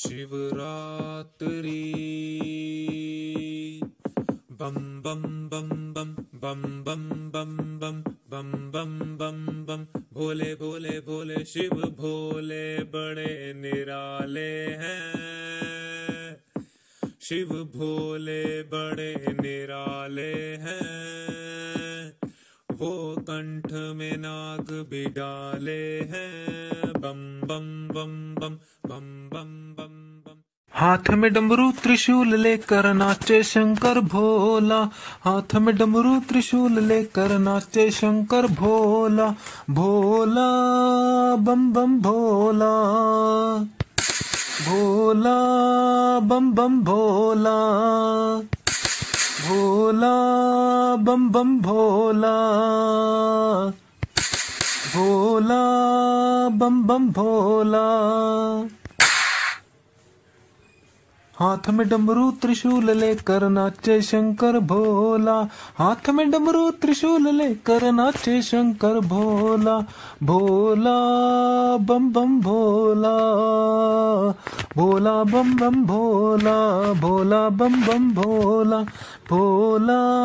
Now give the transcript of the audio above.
शिवरात्रि बम बम बम बम बम बम बम बम बम बम बम बम भोले भोले भोले शिव भोले बड़े निराले हैं शिव भोले बड़े निराले हैं वो कंठ में नाग भी डाले हैं बम बम बम बम बम हाथ में डमरू त्रिशूल लेकर नाचे शंकर भोला। हाथ में डमरू त्रिशूल लेकर नाचे शंकर भोला। भोला, बम बम, भोला। भोला, बम बम, भोला। भोला, बम बम, भोला। भोला, बम बम, भोला। हाथ में डमरू त्रिशूल लेकर नाचे शंकर भोला। हाथ में डमरू त्रिशूल लेकर नाचे शंकर भोला। भोला, बम बम, भोला। भोला, बम बम, भोला। भोला, बम बम, भोला। भोला।